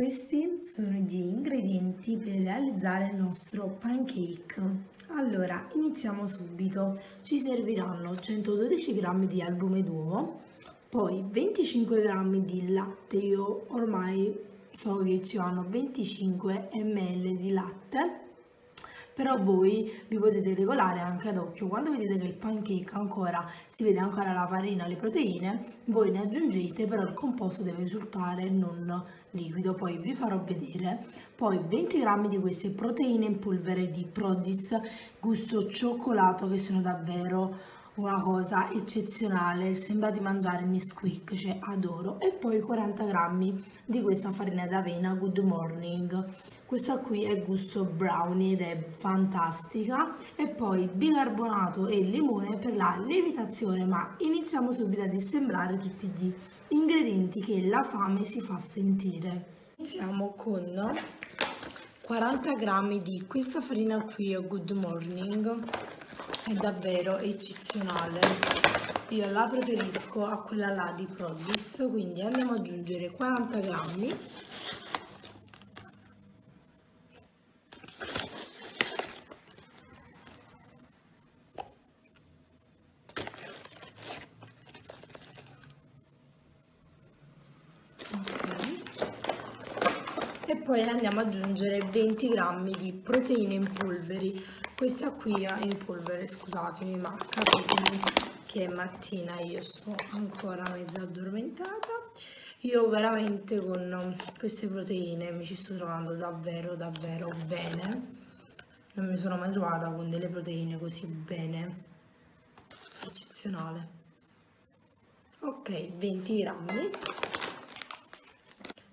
questi sono gli ingredienti per realizzare il nostro pancake. Allora, iniziamo subito. Ci serviranno 112 g di albume d'uovo, poi 25 g di latte. Io ormai so che ci vanno 25 ml di latte però voi vi potete regolare anche ad occhio. Quando vedete che il pancake ancora si vede ancora la farina le proteine voi ne aggiungete però il composto deve risultare non liquido. Poi vi farò vedere. Poi 20 grammi di queste proteine in polvere di Prodis gusto cioccolato che sono davvero una cosa eccezionale, sembra di mangiare Nesquik, cioè adoro. E poi 40 grammi di questa farina d'avena Good Morning. Questa qui è gusto brownie ed è fantastica. E poi bicarbonato e limone per la lievitazione, ma iniziamo subito a dissemblare tutti gli ingredienti che la fame si fa sentire. Iniziamo con 40 grammi di questa farina qui Good Morning è davvero eccezionale. Io la preferisco a quella là di Prodis quindi andiamo ad aggiungere 40 grammi. E poi andiamo ad aggiungere 20 grammi di proteine in polveri questa qui in polvere scusatemi ma capitemi che mattina io sto ancora mezza addormentata. Io veramente con queste proteine mi ci sto trovando davvero davvero bene. Non mi sono mai trovata con delle proteine così bene. Eccezionale. Ok 20 grammi.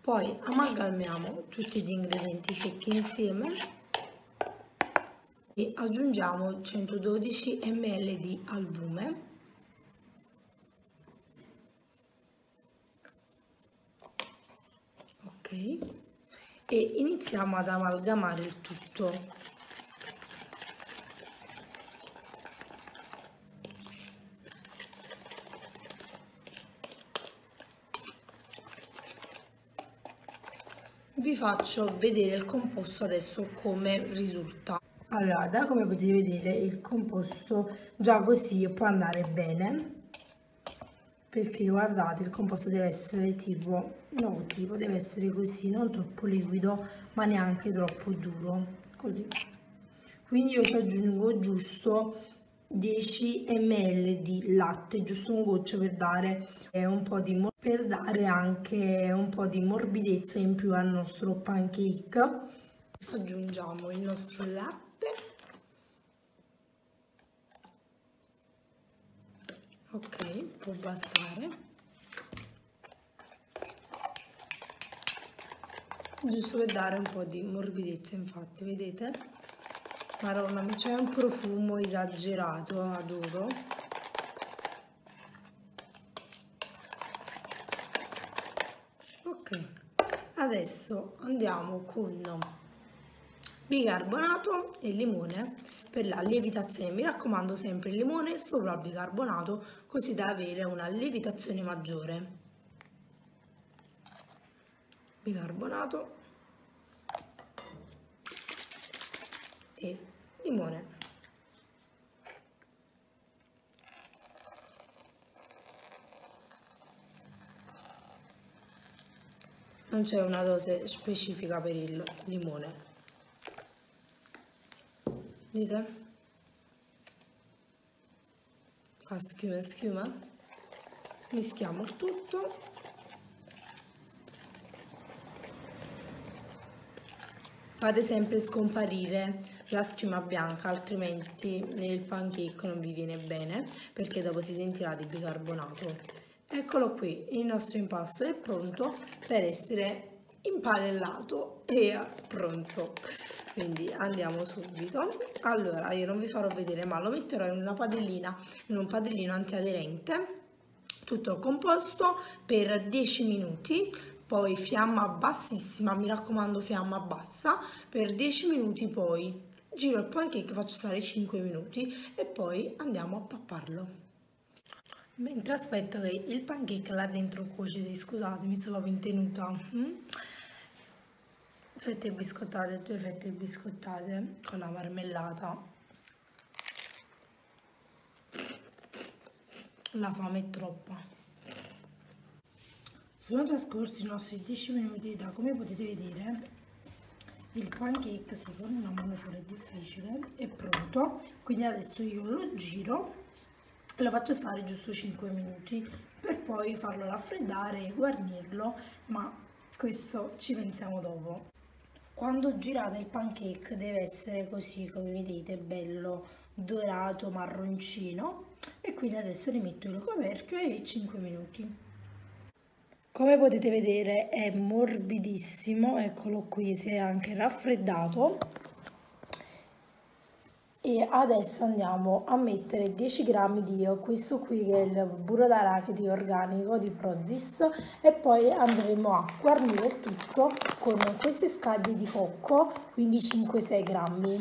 Poi amalgamiamo tutti gli ingredienti secchi insieme e aggiungiamo 112 ml di albume. Ok. E iniziamo ad amalgamare il tutto. Vi faccio vedere il composto adesso come risulta allora, come potete vedere il composto già così può andare bene perché guardate il composto deve essere tipo, no tipo, deve essere così, non troppo liquido ma neanche troppo duro, così. Quindi io ci aggiungo giusto 10 ml di latte, giusto un goccio per dare, eh, un po di, per dare anche un po' di morbidezza in più al nostro pancake. Aggiungiamo il nostro latte ok può bastare. Giusto per dare un po' di morbidezza infatti vedete? Maronna c'è un profumo esagerato adoro. Ok adesso andiamo con bicarbonato e limone per la lievitazione. Mi raccomando sempre il limone sopra il bicarbonato così da avere una lievitazione maggiore. Bicarbonato e limone. Non c'è una dose specifica per il limone Vedete? Fa schiuma schiuma. Mischiamo il tutto. Fate sempre scomparire la schiuma bianca, altrimenti il pancake non vi viene bene, perché dopo si sentirà di bicarbonato. Eccolo qui, il nostro impasto è pronto per essere impanellato e pronto. Quindi andiamo subito. Allora io non vi farò vedere ma lo metterò in una padellina in un padellino antiaderente tutto composto per 10 minuti poi fiamma bassissima mi raccomando fiamma bassa per 10 minuti poi giro il pancake faccio stare 5 minuti e poi andiamo a papparlo. Mentre aspetto che il pancake là dentro cuoce scusate mi sto proprio intenuta mm? Fette biscottate, due fette biscottate con la marmellata. La fame è troppa. Sono trascorsi i nostri 10 minuti da come potete vedere il pancake si con una mano fuori è difficile è pronto quindi adesso io lo giro e lo faccio stare giusto 5 minuti per poi farlo raffreddare e guarnirlo ma questo ci pensiamo dopo quando girate il pancake deve essere così come vedete bello dorato marroncino. E quindi adesso rimetto il coperchio e 5 minuti. Come potete vedere è morbidissimo eccolo qui si è anche raffreddato e adesso andiamo a mettere 10 grammi di questo qui che è il burro d'arachidi organico di Prozis. E poi andremo a guarnire tutto con queste scaglie di cocco quindi 5-6 grammi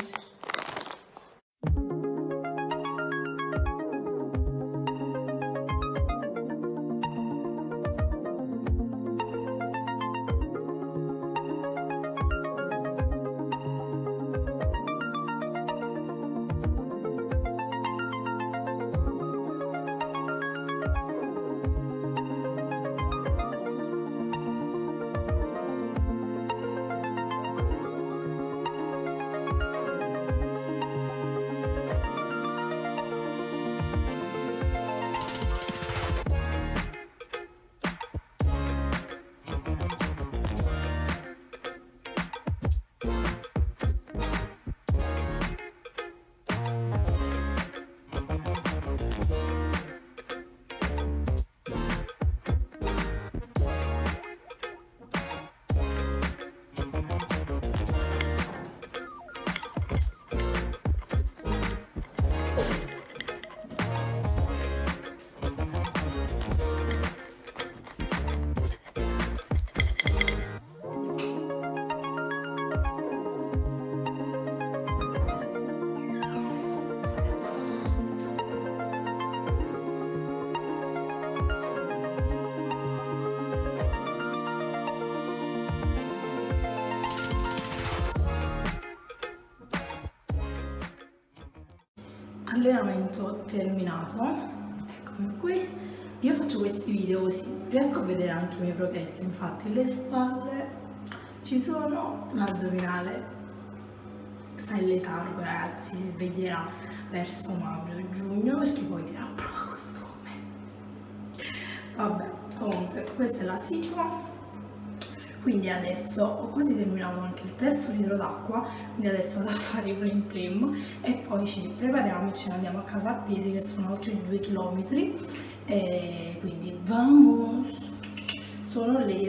allenamento terminato eccomi qui io faccio questi video così riesco a vedere anche i miei progressi infatti le spalle ci sono l'addominale sta in letargo ragazzi si sveglierà verso maggio giugno perché poi dirà prova costume vabbè comunque questa è la situa quindi adesso ho quasi terminato anche il terzo litro d'acqua quindi adesso vado a fare i plim plim. E poi ci prepariamo e ce ne andiamo a casa a piedi che sono altri due chilometri. E quindi vamos! Sono le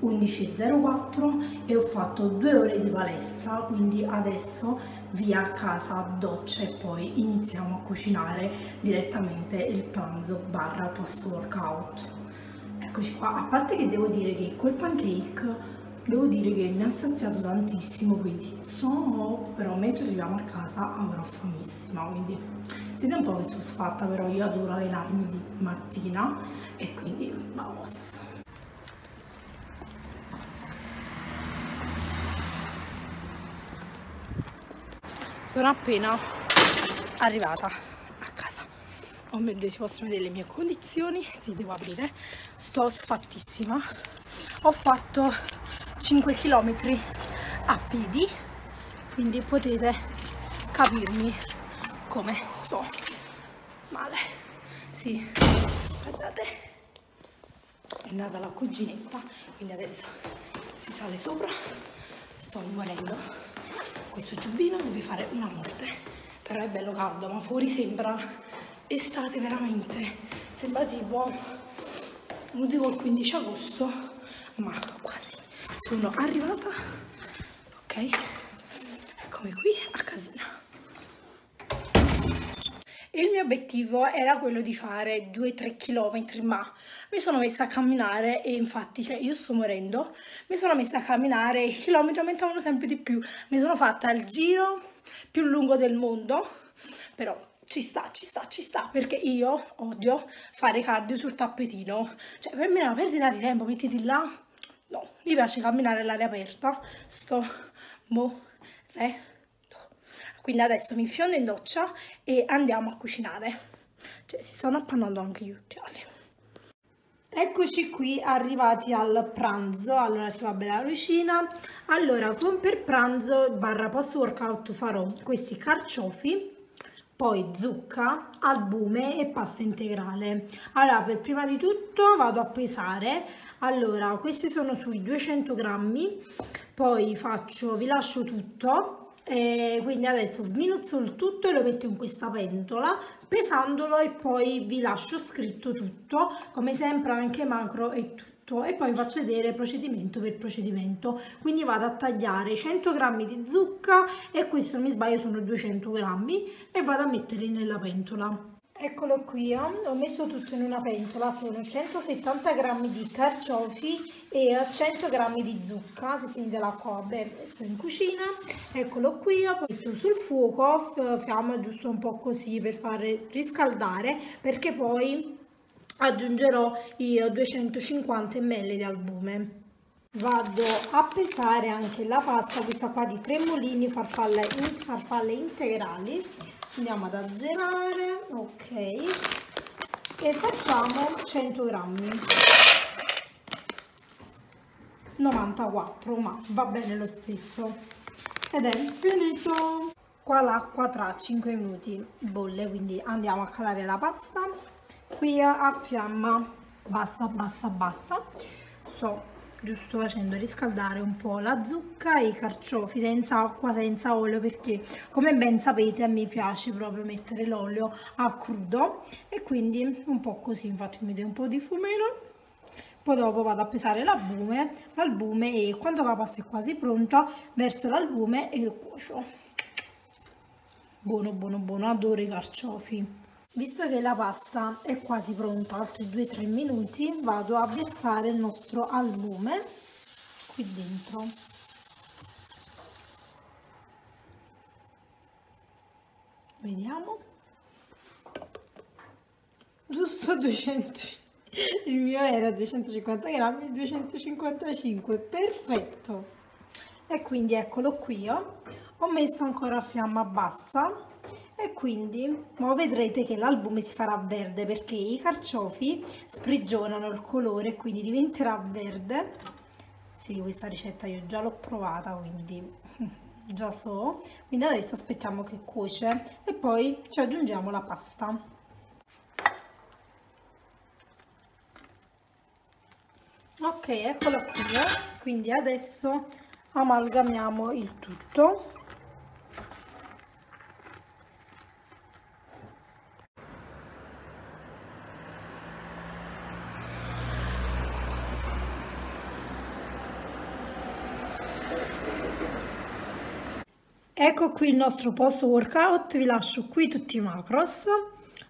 11.04 e ho fatto due ore di palestra quindi adesso via a casa doccia e poi iniziamo a cucinare direttamente il pranzo barra post workout eccoci qua. A parte che devo dire che quel pancake devo dire che mi ha saziato tantissimo quindi so però mentre arriviamo a casa avrò famissima quindi siete un po' che soddisfatta però io adoro allenarmi di mattina e quindi vamos. Sono appena arrivata oh mio dio si possono vedere le mie condizioni? Si devo aprire. Sto sfattissima ho fatto 5 km a piedi quindi potete capirmi come sto male. Sì guardate. È nata la cuginetta quindi adesso si sale sopra. Sto morendo questo giubbino deve fare una morte. Però è bello caldo ma fuori sembra estate veramente. Sembra tipo non dico il 15 agosto ma quasi. Sono arrivata ok? Eccomi qui a casina. Il mio obiettivo era quello di fare 2-3 km ma mi sono messa a camminare e infatti cioè io sto morendo. Mi sono messa a camminare e i chilometri aumentavano sempre di più. Mi sono fatta il giro più lungo del mondo però ci sta, ci sta, ci sta, perché io odio fare cardio sul tappetino, cioè per me è una perdita di tempo, mettiti là, no, mi piace camminare all'aria aperta, sto, mo, re, no. Quindi adesso mi infiondo in doccia e andiamo a cucinare. Cioè, si stanno appannando anche gli occhiali. Eccoci qui arrivati al pranzo, allora si va bene la cucina. Allora, per pranzo barra post workout farò questi carciofi poi zucca, albume e pasta integrale. Allora, per prima di tutto vado a pesare. Allora, questi sono sui 200 grammi, poi faccio, vi lascio tutto, e quindi adesso sminuzzo il tutto e lo metto in questa pentola pesandolo e poi vi lascio scritto tutto come sempre anche macro e tutto e poi faccio vedere procedimento per procedimento. Quindi vado a tagliare 100 g di zucca e questo non mi sbaglio sono 200 g e vado a metterli nella pentola. Eccolo qui, ho messo tutto in una pentola, sono 170 g di carciofi e 100 g di zucca, si sente l'acqua, vabbè, sto in cucina, eccolo qui, ho messo sul fuoco, fiamma giusto un po' così per fare riscaldare, perché poi aggiungerò i 250 ml di albume. Vado a pesare anche la pasta questa qua di cremolini farfalle, farfalle integrali. Andiamo ad azzerare ok. E facciamo 100 grammi. 94 ma va bene lo stesso. Ed è finito. Qua l'acqua tra 5 minuti bolle quindi andiamo a calare la pasta qui a fiamma bassa bassa bassa. Sto giusto facendo riscaldare un po' la zucca e i carciofi senza acqua senza olio perché come ben sapete a me piace proprio mettere l'olio a crudo. E quindi un po' così infatti mi vedo un po' di fumino poi dopo vado a pesare l'albume. L'albume e quando la pasta è quasi pronta verso l'albume e lo cuocio. Buono buono buono. Adoro i carciofi Visto che la pasta è quasi pronta, altri 2-3 minuti, vado a versare il nostro albume qui dentro. Vediamo. Giusto 200. Il mio era 250 grammi, 255, perfetto. E quindi eccolo qui, oh. ho messo ancora a fiamma bassa e quindi ora vedrete che l'albume si farà verde perché i carciofi sprigionano il colore e quindi diventerà verde. Sì questa ricetta io già l'ho provata quindi già so. Quindi adesso aspettiamo che cuoce e poi ci aggiungiamo la pasta. Ok eccola qui. Quindi adesso amalgamiamo il tutto Ecco qui il nostro post workout, vi lascio qui tutti i macros,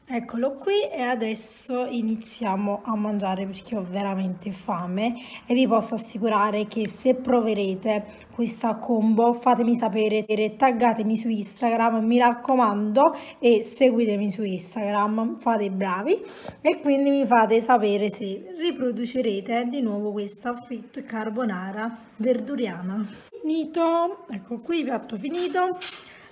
eccolo qui e adesso iniziamo a mangiare perché ho veramente fame e vi posso assicurare che se proverete questa combo fatemi sapere, taggatemi su Instagram, mi raccomando e seguitemi su Instagram, fate i bravi e quindi mi fate sapere se riproducerete di nuovo questa fit carbonara verduriana. Finito ecco qui piatto finito.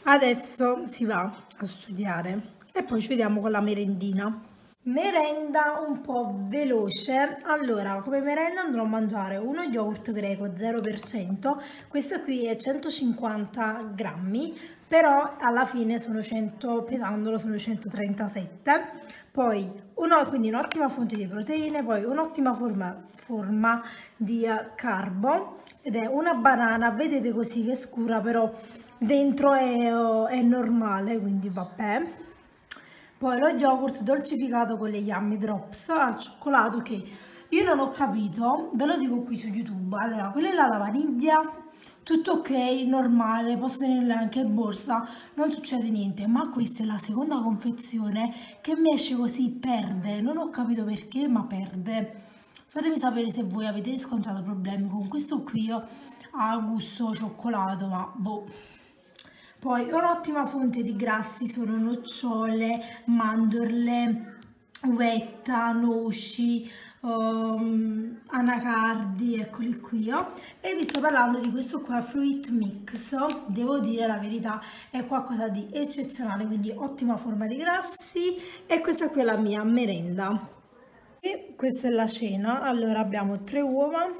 Adesso si va a studiare e poi ci vediamo con la merendina. Merenda un po' veloce. Allora come merenda andrò a mangiare uno yogurt greco 0% questo qui è 150 grammi però alla fine sono 100 pesandolo sono 137 poi uno, quindi un'ottima fonte di proteine poi un'ottima forma, forma di carbo ed è una banana, vedete così che scura però dentro è, è normale, quindi vabbè. Poi lo yogurt dolcificato con le Yummy Drops al cioccolato che io non ho capito, ve lo dico qui su YouTube. Allora, quella è la vaniglia, tutto ok, normale, posso tenerla anche in borsa, non succede niente, ma questa è la seconda confezione che mi esce così, perde, non ho capito perché, ma perde. Fatemi sapere se voi avete riscontrato problemi con questo qui a gusto cioccolato, ma boh. Poi un'ottima fonte di grassi sono nocciole, mandorle, uvetta, noci, um, anacardi, eccoli qui, oh. e vi sto parlando di questo qua fruit mix, devo dire la verità, è qualcosa di eccezionale, quindi ottima forma di grassi. E questa qui è la mia merenda. E questa è la cena, allora abbiamo tre uova,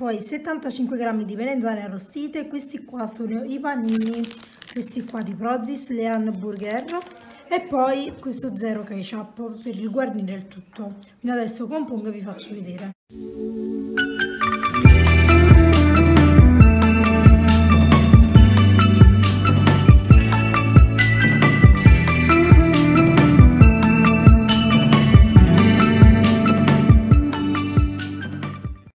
poi 75 grammi di melanzane arrostite, questi qua sono i panini, questi qua di Prozis, le hamburger, e poi questo zero ketchup per guarnire il tutto. Quindi adesso compongo e vi faccio vedere.